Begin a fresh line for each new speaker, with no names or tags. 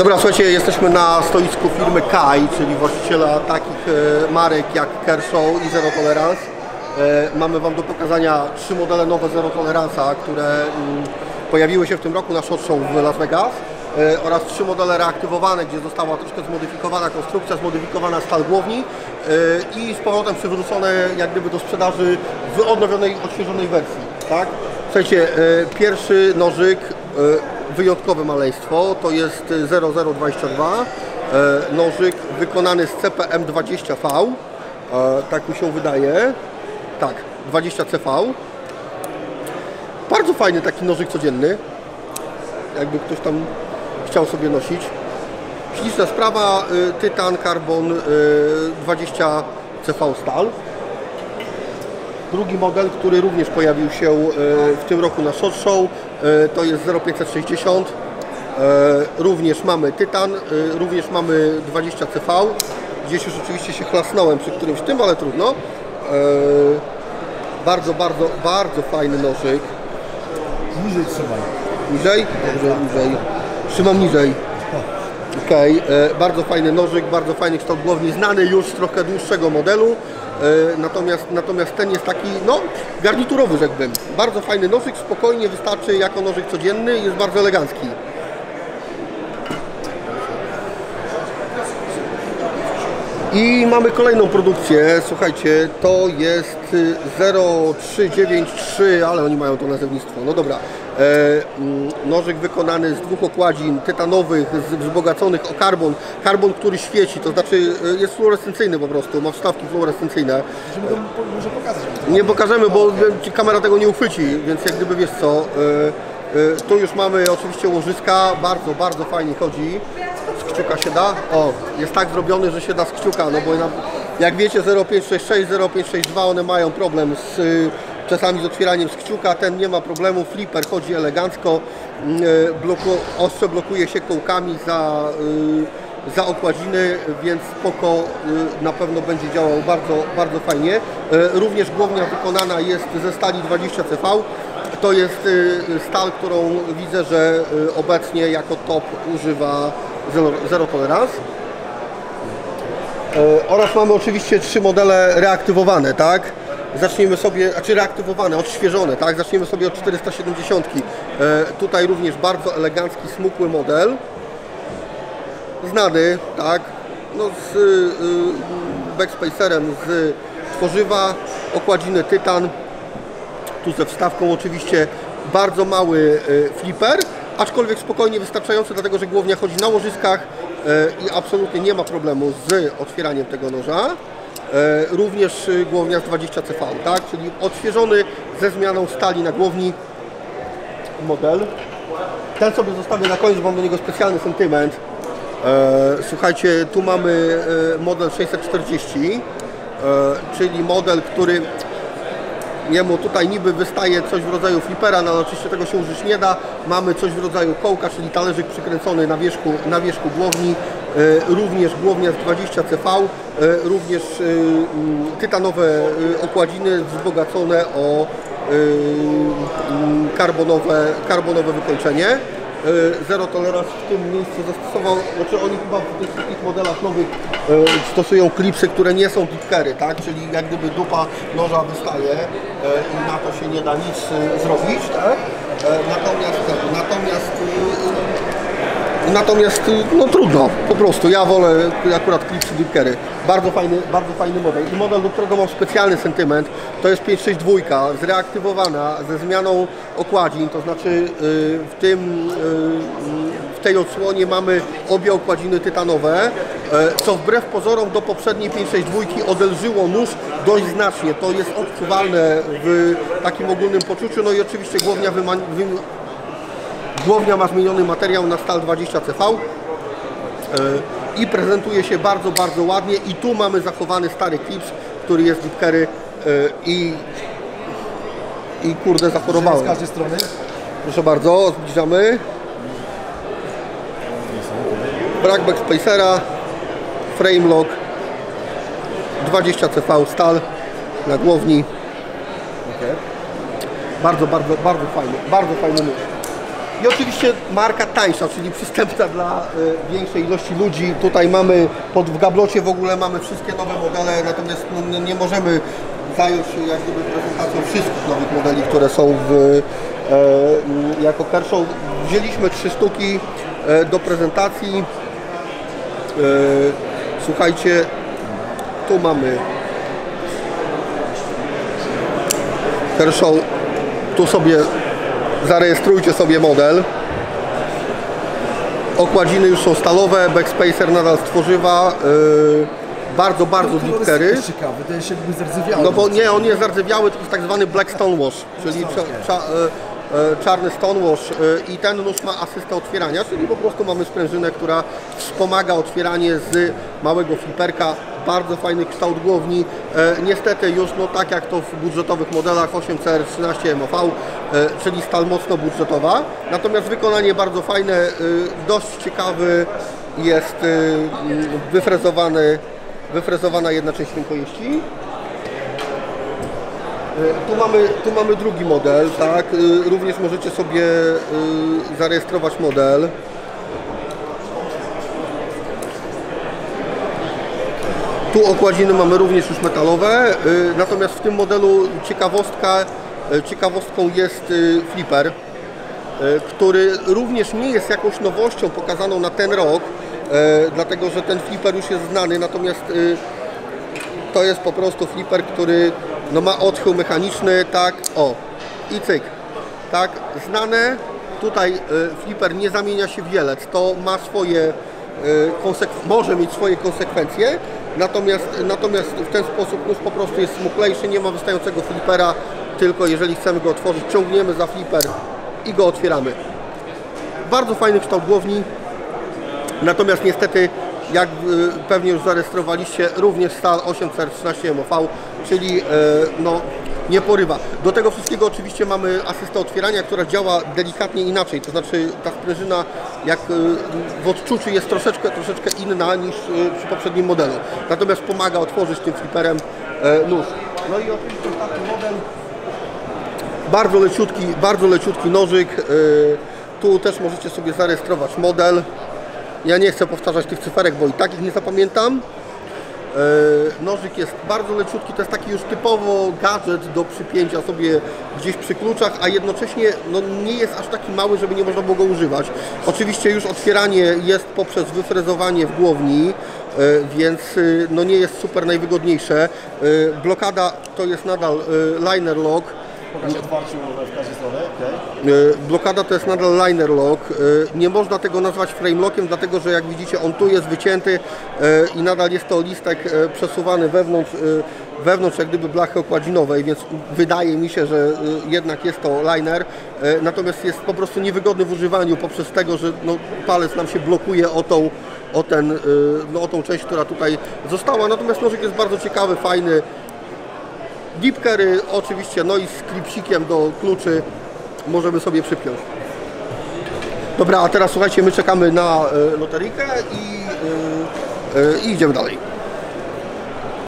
Dobra, słuchajcie, jesteśmy na stoisku firmy Kai, czyli właściciela takich e, marek jak Kershaw i Zero Tolerance. E, Mamy Wam do pokazania trzy modele nowe Zero Tolerance'a, które mm, pojawiły się w tym roku na Shot Show w Las Vegas e, oraz trzy modele reaktywowane, gdzie została troszkę zmodyfikowana konstrukcja, zmodyfikowana stal głowni i z powrotem przywrócone jak gdyby do sprzedaży w odnowionej, odświeżonej wersji. Tak? Słuchajcie, pierwszy nożyk wyjątkowe maleństwo, to jest 0022, e, nożyk wykonany z CPM 20V, e, tak mi się wydaje, tak, 20CV. Bardzo fajny taki nożyk codzienny, jakby ktoś tam chciał sobie nosić. Śliczna sprawa, y, tytan, karbon, y, 20CV stal. Drugi model, który również pojawił się e, w tym roku na Shot Show, e, to jest 0560. E, Również mamy Tytan, również mamy 20CV. Gdzieś już oczywiście się chlasnąłem przy którymś tym, ale trudno. Bardzo, bardzo, bardzo fajny nożyk.
Niżej trzymaj.
Niżej? Dobrze, niżej. Trzymam niżej. Okej, e, bardzo fajny nożyk, bardzo fajny kształt głowni, znany już z trochę dłuższego modelu. E, natomiast, natomiast ten jest taki, no, garniturowy rzekłbym. Bardzo fajny nożyk, spokojnie wystarczy jako nożyk codzienny, jest bardzo elegancki. I mamy kolejną produkcję, słuchajcie, to jest y, 0393, ale oni mają to nazewnictwo, no dobra. E, mm, nożyk wykonany z dwóch okładzin tytanowych, wzbogaconych o karbon. Karbon, który świeci, to znaczy y, jest fluorescencyjny po prostu, ma wstawki fluorescencyjne.
Może pokazać.
Nie pokażemy, bo kamera tego nie uchwyci, więc jak gdyby wiesz co. y, Tu już mamy oczywiście łożyska, bardzo, bardzo fajnie chodzi. Z kciuka się da. O, jest tak zrobiony, że się da z kciuka, no bo jak wiecie 0566, 0562 one mają problem z czasami z otwieraniem z kciuka, ten nie ma problemu, flipper chodzi elegancko, y, bloku, ostrze blokuje się kołkami za, y, za okładziny, więc spoko y, na pewno będzie działał bardzo, bardzo fajnie. Y, Również głownia wykonana jest ze stali 20CV. To jest y, stal, którą widzę, że obecnie jako top używa Zero, zero Tolerance. E, Oraz mamy oczywiście trzy modele reaktywowane, tak? Zaczniemy sobie, znaczy reaktywowane, odświeżone, tak? Zaczniemy sobie od 470. E, Tutaj również bardzo elegancki, smukły model. Znany, tak? No z y, backspacerem z tworzywa, okładziny tytan, tu ze wstawką oczywiście bardzo mały y, flipper, aczkolwiek spokojnie wystarczający, dlatego że głownia chodzi na łożyskach y, i absolutnie nie ma problemu z otwieraniem tego noża. Y, Również y, głownia z 20CV, tak? czyli odświeżony ze zmianą stali na głowni model. Ten sobie zostawię na końcu, bo mam do niego specjalny sentyment. E, Słuchajcie, tu mamy e, model 640, e, czyli model, który Jemu tutaj niby wystaje coś w rodzaju flipera, no oczywiście tego się użyć nie da. Mamy coś w rodzaju kołka, czyli talerzyk przykręcony na wierzchu, na wierzchu głowni. E, również głownia z 20CV, e, również e, tytanowe e, okładziny wzbogacone o karbonowe, karbonowe wykończenie. Zero Tolerance w tym miejscu zastosował, znaczy oni chyba w tych wszystkich modelach nowych stosują klipsy, które nie są dipkery, tak? Czyli jak gdyby dupa noża wystaje i na to się nie da nic zrobić, tak? Natomiast, natomiast Natomiast no trudno, po prostu. Ja wolę akurat klipsy dipkery. Bardzo fajny, bardzo fajny model. I model, do którego mam specjalny sentyment, to jest 562, zreaktywowana ze zmianą okładzin, to znaczy y, w tym y, w tej odsłonie mamy obie okładziny tytanowe, co wbrew pozorom do poprzedniej 562 odelżyło nóż dość znacznie. To jest odczuwalne w takim ogólnym poczuciu. No i oczywiście głownia wyma- wy, Głownia ma zmieniony materiał na stal 20CV e, i prezentuje się bardzo, bardzo ładnie i tu mamy zachowany stary clips, który jest Dipkery e, i i kurde
Z
zachorowałem.
każdej strony.
Proszę bardzo, zbliżamy. Brak backspacera, frame lock, 20 CV stal na głowni.
Okej.
Bardzo, bardzo, bardzo fajny, bardzo fajny nóż. I oczywiście marka tańsza, czyli przystępna dla y, większej ilości ludzi. Tutaj mamy, pod, w gablocie w ogóle mamy wszystkie nowe modele, natomiast no, nie- możemy zająć się jak gdyby prezentacją wszystkich nowych modeli, które są w, e, m, jako Kershaw. Wzięliśmy trzy sztuki do prezentacji. Słuchajcie, tu mamy Kershaw, tu sobie zarejestrujcie sobie model. Okładziny już są stalowe, backspacer nadal z tworzywa. Yy, bardzo, bardzo deep carry.
jest ciekawy, to jest jakby zardzewiały.
No bo nie, on jest zardzewiały, to jest tak zwany black stonewash, czyli cza, cza, e, e, czarny stonewash e, i ten nóż ma asystę otwierania, czyli po prostu mamy sprężynę, która wspomaga otwieranie z małego fliperka. Bardzo fajny kształt głowni. E, niestety już no tak jak to w budżetowych modelach 8CR13 MOV, e, czyli stal mocno budżetowa. Natomiast wykonanie bardzo fajne, e, dość ciekawy jest e, wyfrezowany, wyfrezowana jedna część rękojeści. Tu mamy, tu mamy drugi model, tak? Również możecie sobie zarejestrować model. Tu okładziny mamy również już metalowe, e, natomiast w tym modelu ciekawostka, e, ciekawostką jest e, flipper, który również nie jest jakąś nowością pokazaną na ten rok, dlatego że ten flipper już jest znany, natomiast to jest po prostu flipper, który no, ma odchył mechaniczny, tak, o, i cyk, tak, znane, tutaj y, flipper nie zamienia się w to ma swoje, y, może mieć swoje konsekwencje, natomiast, natomiast w ten sposób nóż po prostu jest smuklejszy, nie ma wystającego flipera, tylko jeżeli chcemy go otworzyć, ciągniemy za flipper i go otwieramy. Bardzo fajny kształt głowni, Natomiast niestety, jak y, pewnie już zarejestrowaliście, również stal 8C13 MOV, czyli y, no, nie porywa. Do tego wszystkiego oczywiście mamy asystę otwierania, która działa delikatnie inaczej, to znaczy ta sprężyna jak y, w odczuciu jest troszeczkę, troszeczkę inna niż y, przy poprzednim modelu. Natomiast pomaga otworzyć tym fliperem y, nóż. No i oczywiście taki model bardzo leciutki, bardzo leciutki nożyk. y, Tu też możecie sobie zarejestrować model. Ja nie chcę powtarzać tych cyferek, bo i tak ich nie zapamiętam. E, Nożyk jest bardzo leciutki, to jest taki już typowo gadżet do przypięcia sobie gdzieś przy kluczach, a jednocześnie no, nie jest aż taki mały, żeby nie można było go używać. Oczywiście już otwieranie jest poprzez wyfrezowanie w głowni, e, więc e, no, nie jest super najwygodniejsze. Blokada to jest nadal liner lock.
Otwarciu w każdej stronie, okej.
E, Blokada to jest nadal liner lock. E, Nie można tego nazwać frame lockiem, dlatego że jak widzicie on tu jest wycięty e, i nadal jest to listek przesuwany wewnątrz, wewnątrz jak gdyby blachy okładzinowej, więc wydaje mi się, że jednak jest to liner. Natomiast jest po prostu niewygodny w używaniu poprzez tego, że no, palec nam się blokuje o tą, o, ten, no, o tą część, która tutaj została. Natomiast nożyk jest bardzo ciekawy, fajny. Carry oczywiście, no i z klipsikiem do kluczy możemy sobie przypiąć. Dobra, a teraz słuchajcie, my czekamy na e, loteryjkę i, e, e, i idziemy dalej.